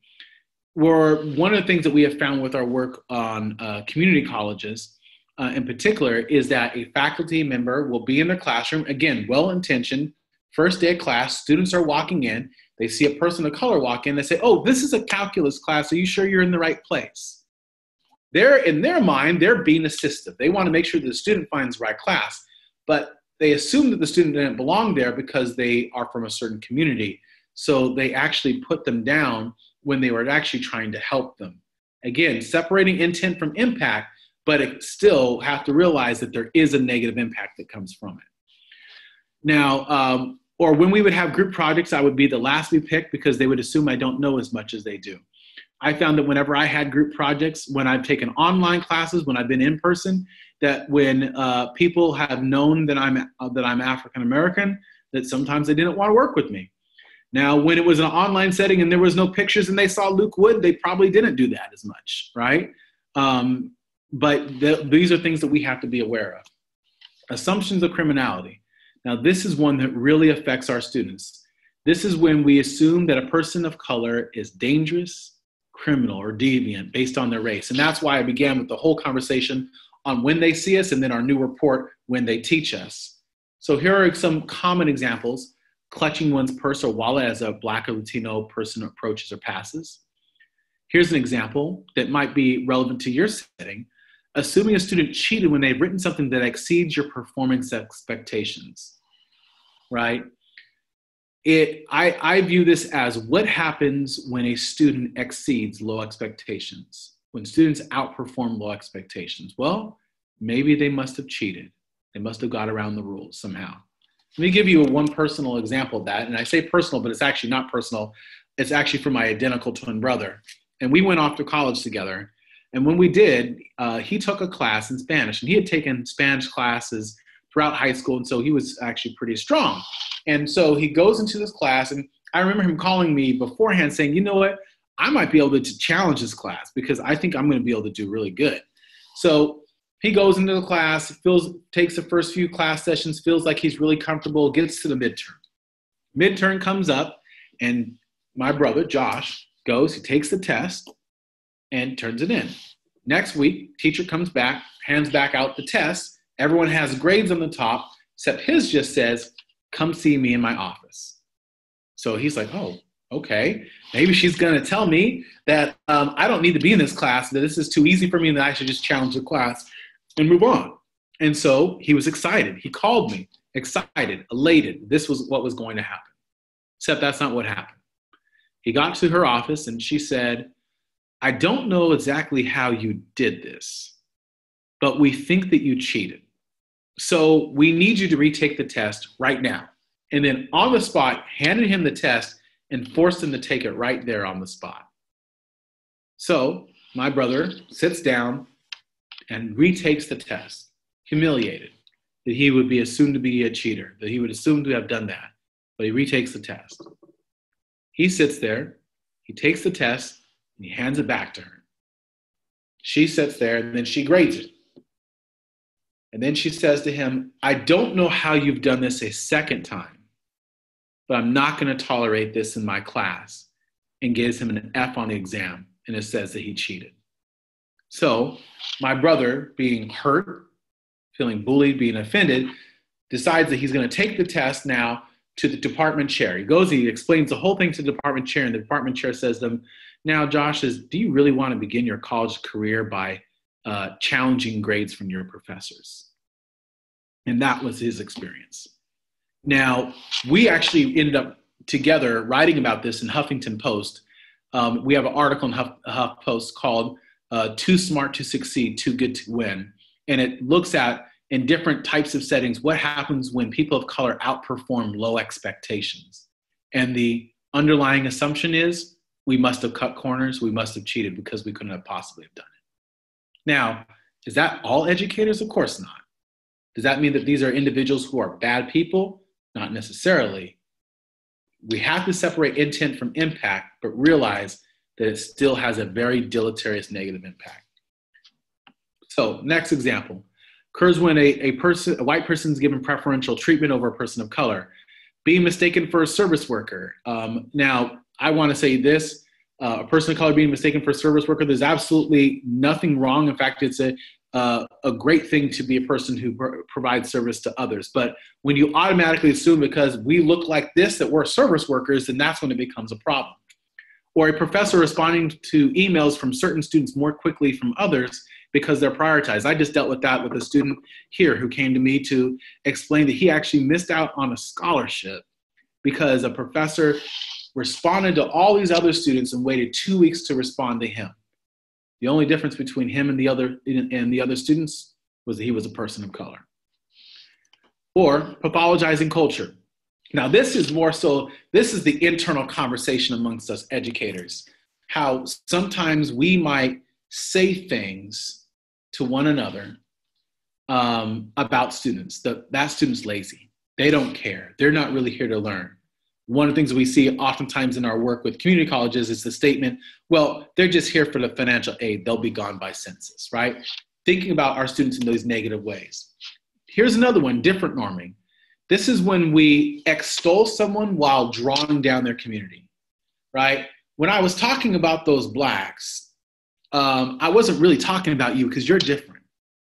one of the things that we have found with our work on uh, community colleges uh, in particular is that a faculty member will be in their classroom, again, well intentioned, first day of class, students are walking in, they see a person of color walk in, they say, Oh, this is a calculus class, are you sure you're in the right place? They're in their mind, they're being assistive. They want to make sure that the student finds the right class, but they assume that the student didn't belong there because they are from a certain community. So they actually put them down when they were actually trying to help them. Again, separating intent from impact but it still have to realize that there is a negative impact that comes from it. Now, um, or when we would have group projects, I would be the last we pick because they would assume I don't know as much as they do. I found that whenever I had group projects, when I've taken online classes, when I've been in person, that when uh, people have known that I'm uh, that I'm African American, that sometimes they didn't want to work with me. Now, when it was an online setting and there was no pictures and they saw Luke Wood, they probably didn't do that as much, right? Um, but these are things that we have to be aware of. Assumptions of criminality. Now, this is one that really affects our students. This is when we assume that a person of color is dangerous, criminal, or deviant based on their race. And that's why I began with the whole conversation on when they see us and then our new report when they teach us. So here are some common examples clutching one's purse or wallet as a Black or Latino person approaches or passes. Here's an example that might be relevant to your setting assuming a student cheated when they've written something that exceeds your performance expectations, right? It, I, I view this as what happens when a student exceeds low expectations, when students outperform low expectations. Well, maybe they must have cheated. They must have got around the rules somehow. Let me give you a one personal example of that. And I say personal, but it's actually not personal. It's actually from my identical twin brother. And we went off to college together And when we did, uh, he took a class in Spanish, and he had taken Spanish classes throughout high school, and so he was actually pretty strong. And so he goes into this class, and I remember him calling me beforehand saying, "You know what? I might be able to challenge this class because I think I'm going to be able to do really good." So he goes into the class, feels takes the first few class sessions, feels like he's really comfortable, gets to the midterm. Midterm comes up, and my brother Josh goes, he takes the test and turns it in. Next week, teacher comes back, hands back out the test. Everyone has grades on the top, except his just says, "Come see me in my office." So he's like, "Oh, okay, maybe she's going to tell me that um, I don't need to be in this class, that this is too easy for me, and that I should just challenge the class and move on. And so he was excited. He called me, excited, elated. This was what was going to happen. Except that's not what happened. He got to her office and she said, I don't know exactly how you did this, but we think that you cheated. So we need you to retake the test right now. And then on the spot, handed him the test and forced him to take it right there on the spot. So my brother sits down and retakes the test, humiliated that he would be assumed to be a cheater, that he would assume to have done that, but he retakes the test. He sits there, he takes the test, and he hands it back to her. She sits there, and then she grades it. And then she says to him, I don't know how you've done this a second time, but I'm not going to tolerate this in my class, and gives him an F on the exam, and it says that he cheated. So my brother, being hurt, feeling bullied, being offended, decides that he's going to take the test now to the department chair. He goes, he explains the whole thing to the department chair, and the department chair says to him, Now, Josh, is, do you really want to begin your college career by uh, challenging grades from your professors? And that was his experience. Now, we actually ended up together writing about this in Huffington Post. Um, we have an article in Huff, Huff Post called uh, Too Smart to Succeed, Too Good to Win. And it looks at, in different types of settings, what happens when people of color outperform low expectations. And the underlying assumption is we must have cut corners, we must have cheated because we couldn't have possibly have done it. Now, is that all educators? Of course not. Does that mean that these are individuals who are bad people? Not necessarily. We have to separate intent from impact, but realize that it still has a very deleterious negative impact. So, next example occurs when a, a person, a white person is given preferential treatment over a person of color, being mistaken for a service worker. Um, now, I want to say this: uh, a person of color being mistaken for a service worker. There's absolutely nothing wrong. In fact, it's a uh, a great thing to be a person who pr- provides service to others. But when you automatically assume because we look like this that we're service workers, then that's when it becomes a problem or a professor responding to emails from certain students more quickly from others because they're prioritized. I just dealt with that with a student here who came to me to explain that he actually missed out on a scholarship because a professor responded to all these other students and waited two weeks to respond to him. The only difference between him and the other and the other students was that he was a person of color. Or pathologizing culture. Now, this is more so, this is the internal conversation amongst us educators. How sometimes we might say things to one another um, about students. The, that student's lazy. They don't care. They're not really here to learn. One of the things we see oftentimes in our work with community colleges is the statement, well, they're just here for the financial aid. They'll be gone by census, right? Thinking about our students in those negative ways. Here's another one different norming this is when we extol someone while drawing down their community, right? When I was talking about those blacks, um, I wasn't really talking about you because you're different.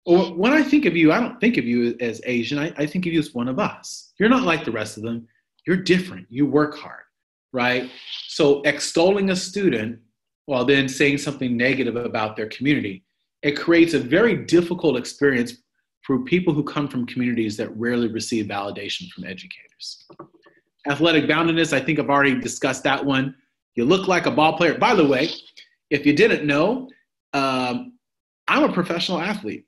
Or when I think of you, I don't think of you as Asian. I, I think of you as one of us. You're not like the rest of them. You're different. You work hard, right? So extolling a student while then saying something negative about their community, it creates a very difficult experience for people who come from communities that rarely receive validation from educators. Athletic boundedness, I think I've already discussed that one. You look like a ball player. By the way, if you didn't know, um, I'm a professional athlete.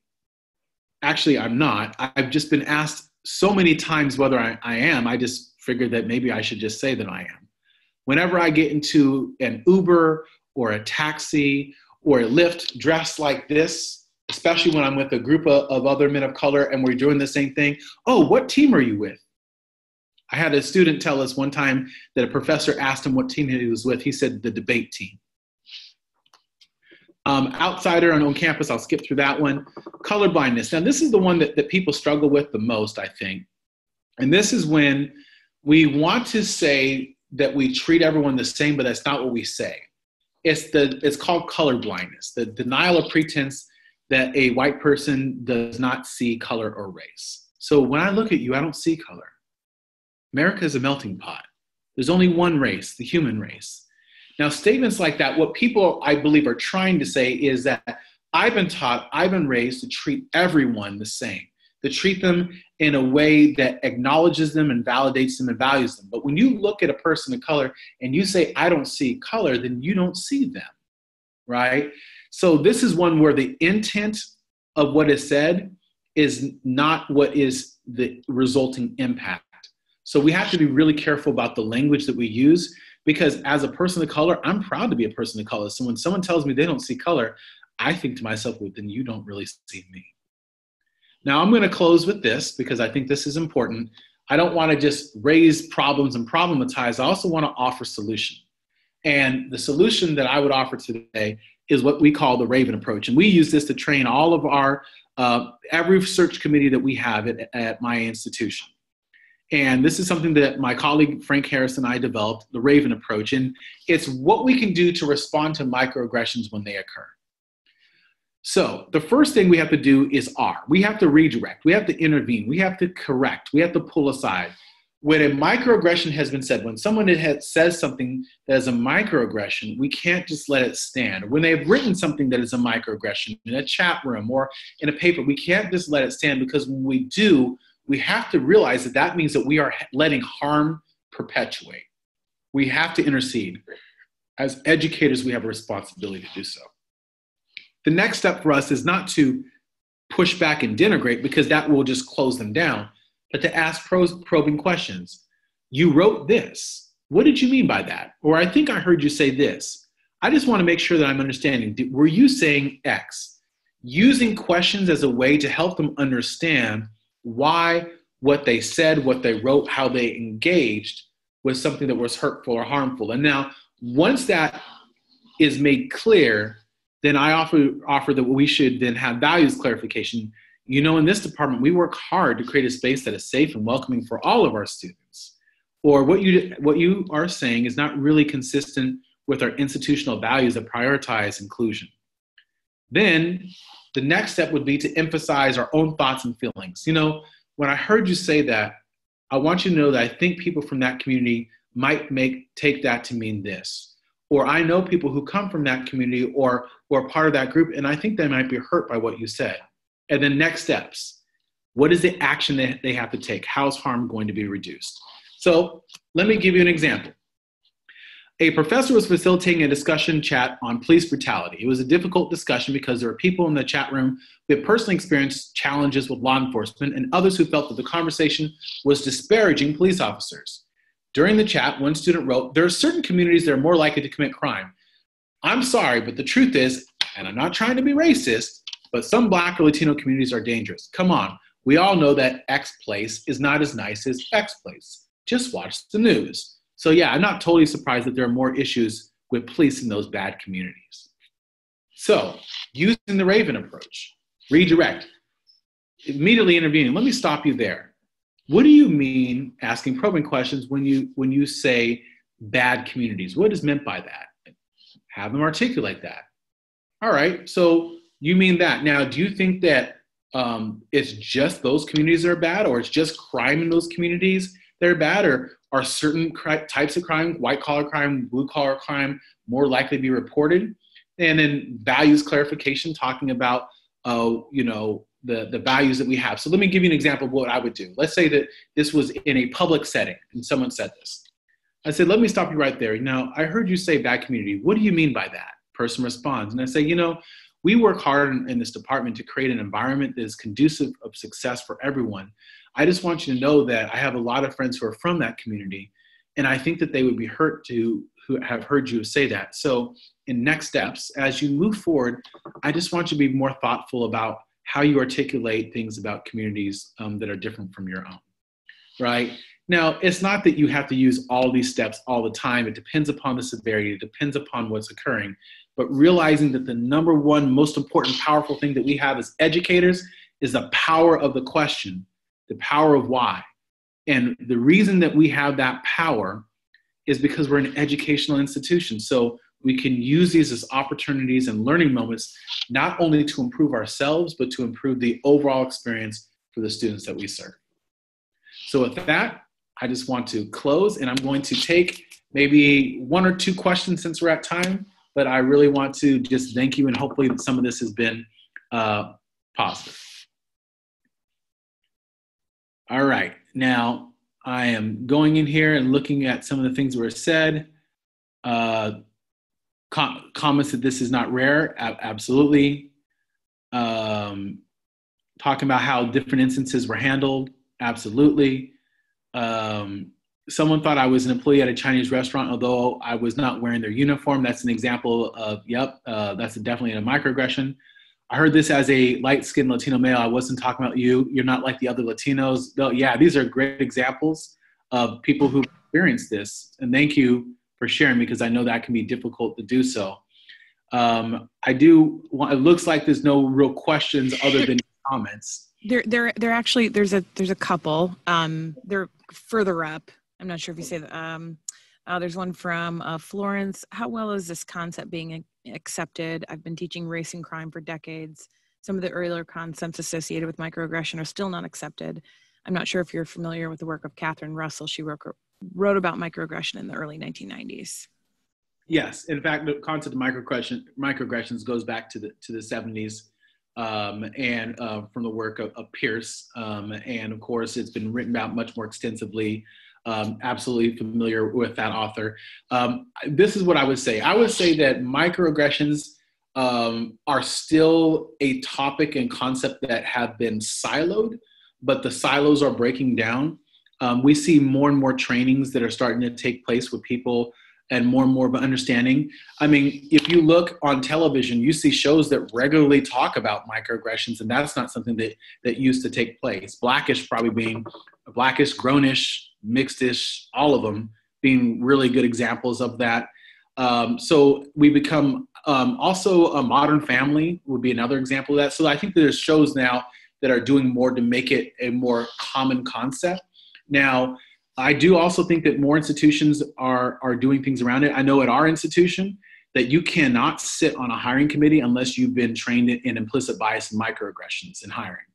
Actually, I'm not. I've just been asked so many times whether I, I am. I just figured that maybe I should just say that I am. Whenever I get into an Uber or a taxi or a Lyft dressed like this, especially when I'm with a group of, of other men of color and we're doing the same thing. Oh, what team are you with? I had a student tell us one time that a professor asked him what team he was with. He said the debate team. Um, outsider and on campus, I'll skip through that one. Colorblindness. Now, this is the one that, that people struggle with the most, I think. And this is when we want to say that we treat everyone the same, but that's not what we say. It's, the, it's called colorblindness, the denial of pretense that a white person does not see color or race. So when I look at you, I don't see color. America is a melting pot. There's only one race, the human race. Now, statements like that, what people I believe are trying to say is that I've been taught, I've been raised to treat everyone the same, to treat them in a way that acknowledges them and validates them and values them. But when you look at a person of color and you say, I don't see color, then you don't see them, right? So, this is one where the intent of what is said is not what is the resulting impact. So we have to be really careful about the language that we use because as a person of color, I'm proud to be a person of color. So when someone tells me they don't see color, I think to myself, well, then you don't really see me. Now I'm going to close with this because I think this is important. I don't want to just raise problems and problematize. I also want to offer solution. And the solution that I would offer today is what we call the Raven approach. And we use this to train all of our, uh, every search committee that we have at, at my institution. And this is something that my colleague Frank Harris and I developed, the Raven approach. And it's what we can do to respond to microaggressions when they occur. So the first thing we have to do is R. We have to redirect. We have to intervene. We have to correct. We have to pull aside. When a microaggression has been said, when someone has, says something that is a microaggression, we can't just let it stand. When they've written something that is a microaggression in a chat room or in a paper, we can't just let it stand because when we do, we have to realize that that means that we are letting harm perpetuate. We have to intercede. As educators, we have a responsibility to do so. The next step for us is not to push back and denigrate because that will just close them down, but to ask probing questions. You wrote this. What did you mean by that? Or I think I heard you say this. I just want to make sure that I'm understanding. Were you saying X? Using questions as a way to help them understand why what they said, what they wrote, how they engaged was something that was hurtful or harmful. And now, once that is made clear, then I offer offer that we should then have values clarification. You know, in this department, we work hard to create a space that is safe and welcoming for all of our students. Or what you what you are saying is not really consistent with our institutional values that prioritize inclusion. Then the next step would be to emphasize our own thoughts and feelings. You know, when I heard you say that, I want you to know that I think people from that community might make take that to mean this. Or I know people who come from that community or who are part of that group, and I think they might be hurt by what you said. And then next steps. What is the action that they have to take? How's harm going to be reduced? So let me give you an example a professor was facilitating a discussion chat on police brutality. It was a difficult discussion because there were people in the chat room who had personally experienced challenges with law enforcement and others who felt that the conversation was disparaging police officers. During the chat, one student wrote, There are certain communities that are more likely to commit crime. I'm sorry, but the truth is, and I'm not trying to be racist, but some Black or Latino communities are dangerous. Come on, we all know that X place is not as nice as X place. Just watch the news. So yeah, I'm not totally surprised that there are more issues with police in those bad communities. So using the Raven approach, redirect, immediately intervening. Let me stop you there. What do you mean asking probing questions when you when you say bad communities? What is meant by that? Have them articulate that. All right. So you mean that. Now, do you think that um, it's just those communities that are bad, or it's just crime in those communities that are bad, or are certain types of crime, white collar crime, blue collar crime, more likely to be reported? And then values clarification, talking about, uh, you know, the, the values that we have. So let me give you an example of what I would do. Let's say that this was in a public setting and someone said this. I said, let me stop you right there. Now, I heard you say bad community. What do you mean by that? Person responds. And I say, you know, we work hard in, in this department to create an environment that is conducive of success for everyone. I just want you to know that I have a lot of friends who are from that community, and I think that they would be hurt to who have heard you say that. So, in next steps, as you move forward, I just want you to be more thoughtful about how you articulate things about communities um, that are different from your own, right? Now, it's not that you have to use all these steps all the time. It depends upon the severity, it depends upon what's occurring. But realizing that the number one most important, powerful thing that we have as educators is the power of the question, the power of why. And the reason that we have that power is because we're an educational institution. So we can use these as opportunities and learning moments, not only to improve ourselves, but to improve the overall experience for the students that we serve. So with that, I just want to close and I'm going to take maybe one or two questions since we're at time, but I really want to just thank you and hopefully some of this has been uh, positive. All right, now I am going in here and looking at some of the things that were said. Uh, com- comments that this is not rare, absolutely. Um, talking about how different instances were handled, absolutely. Um, someone thought I was an employee at a Chinese restaurant, although I was not wearing their uniform. That's an example of, yep, uh, that's definitely a microaggression. I heard this as a light skinned Latino male. I wasn't talking about you. You're not like the other Latinos. No, yeah, these are great examples of people who experienced this. And thank you for sharing because I know that can be difficult to do so. Um, I do. Want, It looks like there's no real questions other than comments. There, there, there. Actually, there's a there's a couple. Um, they're further up. I'm not sure if you say that. Um, uh, there's one from uh, Florence. How well is this concept being accepted? I've been teaching race and crime for decades. Some of the earlier concepts associated with microaggression are still not accepted. I'm not sure if you're familiar with the work of Catherine Russell. She wrote, wrote about microaggression in the early 1990s. Yes, in fact, the concept of microaggression, microaggressions goes back to the to the 70s, um, and uh, from the work of, of Pierce, um, and of course, it's been written about much more extensively. Um, absolutely familiar with that author. Um, this is what I would say. I would say that microaggressions um, are still a topic and concept that have been siloed, but the silos are breaking down. Um, we see more and more trainings that are starting to take place with people and more and more of an understanding. I mean, if you look on television, you see shows that regularly talk about microaggressions, and that's not something that, that used to take place. Blackish probably being blackish, grownish, mixedish, all of them being really good examples of that. Um, so we become um, also a modern family would be another example of that. So I think there's shows now that are doing more to make it a more common concept. Now, I do also think that more institutions are, are doing things around it. I know at our institution that you cannot sit on a hiring committee unless you've been trained in implicit bias and microaggressions in hiring.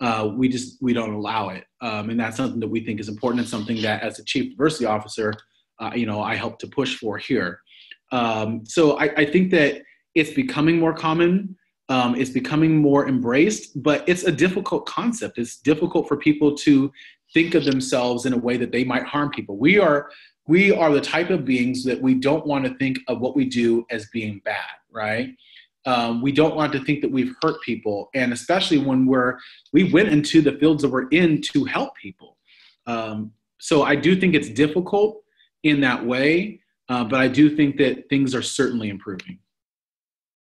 Uh, we just we don't allow it, um, and that's something that we think is important and something that as a chief diversity officer, uh, you know, I help to push for here. Um, so I, I, think that it's becoming more common. Um, it's becoming more embraced, but it's a difficult concept. It's difficult for people to think of themselves in a way that they might harm people. We are we are the type of beings that we don't want to think of what we do as being bad, right? Um, we don't want to think that we've hurt people, and especially when we're we went into the fields that we're in to help people. Um, so I do think it's difficult in that way, uh, but I do think that things are certainly improving.